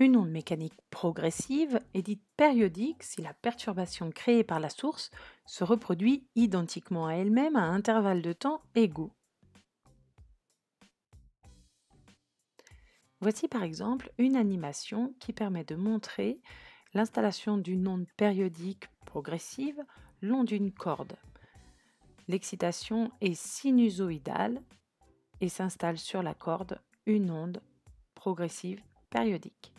Une onde mécanique progressive est dite périodique si la perturbation créée par la source se reproduit identiquement à elle-même à intervalles de temps égaux. Voici par exemple une animation qui permet de montrer l'installation d'une onde périodique progressive long d'une corde. L'excitation est sinusoïdale et s'installe sur la corde une onde progressive périodique.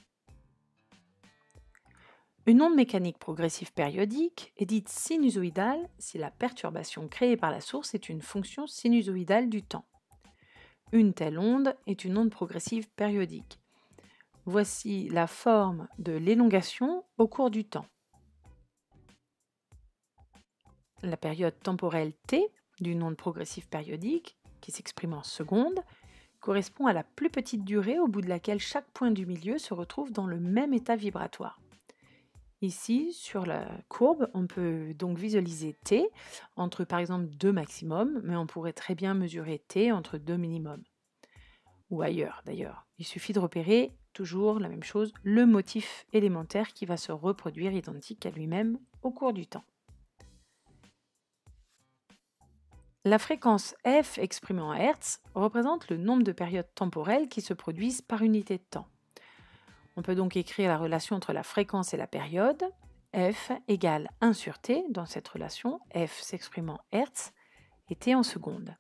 Une onde mécanique progressive périodique est dite sinusoïdale si la perturbation créée par la source est une fonction sinusoïdale du temps. Une telle onde est une onde progressive périodique. Voici la forme de l'élongation au cours du temps. La période temporelle t d'une onde progressive périodique, qui s'exprime en secondes, correspond à la plus petite durée au bout de laquelle chaque point du milieu se retrouve dans le même état vibratoire. Ici, sur la courbe, on peut donc visualiser T entre par exemple deux maximums, mais on pourrait très bien mesurer T entre deux minimums. Ou ailleurs d'ailleurs. Il suffit de repérer toujours la même chose, le motif élémentaire qui va se reproduire identique à lui-même au cours du temps. La fréquence f exprimée en Hertz représente le nombre de périodes temporelles qui se produisent par unité de temps. On peut donc écrire la relation entre la fréquence et la période. F égale 1 sur T dans cette relation, F s'exprime en Hertz et T en secondes.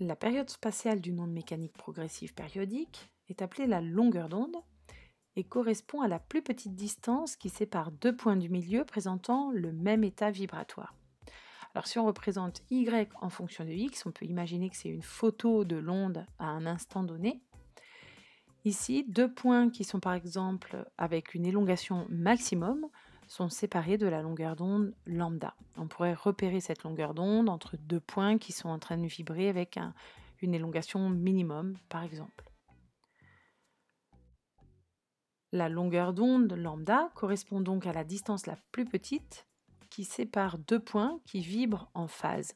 La période spatiale d'une onde mécanique progressive périodique est appelée la longueur d'onde et correspond à la plus petite distance qui sépare deux points du milieu présentant le même état vibratoire. Alors si on représente Y en fonction de X, on peut imaginer que c'est une photo de l'onde à un instant donné. Ici, deux points qui sont par exemple avec une élongation maximum sont séparés de la longueur d'onde lambda. On pourrait repérer cette longueur d'onde entre deux points qui sont en train de vibrer avec une élongation minimum, par exemple. La longueur d'onde lambda correspond donc à la distance la plus petite qui sépare deux points qui vibrent en phase.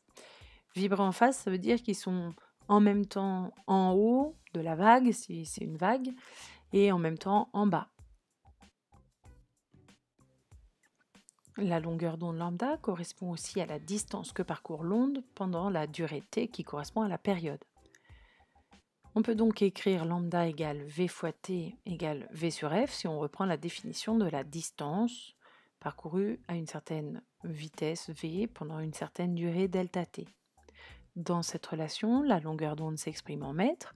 Vibrer en phase, ça veut dire qu'ils sont en même temps en haut de la vague, si c'est une vague, et en même temps en bas. La longueur d'onde lambda correspond aussi à la distance que parcourt l'onde pendant la durée t qui correspond à la période. On peut donc écrire lambda égale v fois t égale v sur f si on reprend la définition de la distance parcourue à une certaine vitesse v pendant une certaine durée delta t. Dans cette relation, la longueur d'onde s'exprime en mètres,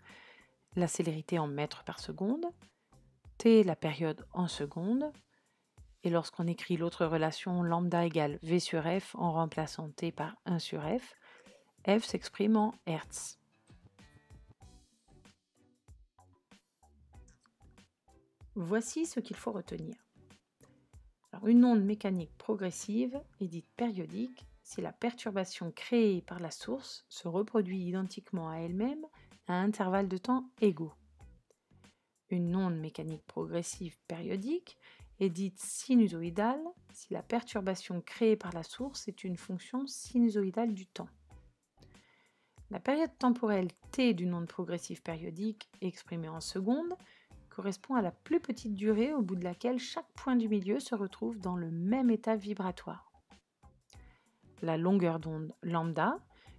la célérité en mètres par seconde, t la période en secondes, et lorsqu'on écrit l'autre relation lambda égale v sur f en remplaçant t par 1 sur f, f s'exprime en hertz. Voici ce qu'il faut retenir. une onde mécanique progressive est dite périodique si la perturbation créée par la source se reproduit identiquement à elle-même à intervalles de temps égaux. Une onde mécanique progressive périodique est dite sinusoïdale si la perturbation créée par la source est une fonction sinusoïdale du temps. La période temporelle t d'une onde progressive périodique, exprimée en secondes, correspond à la plus petite durée au bout de laquelle chaque point du milieu se retrouve dans le même état vibratoire. La longueur d'onde lambda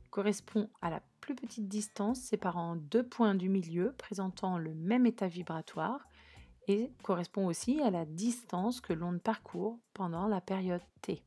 correspond à la plus petite distance séparant deux points du milieu présentant le même état vibratoire et correspond aussi à la distance que l'onde parcourt pendant la période T.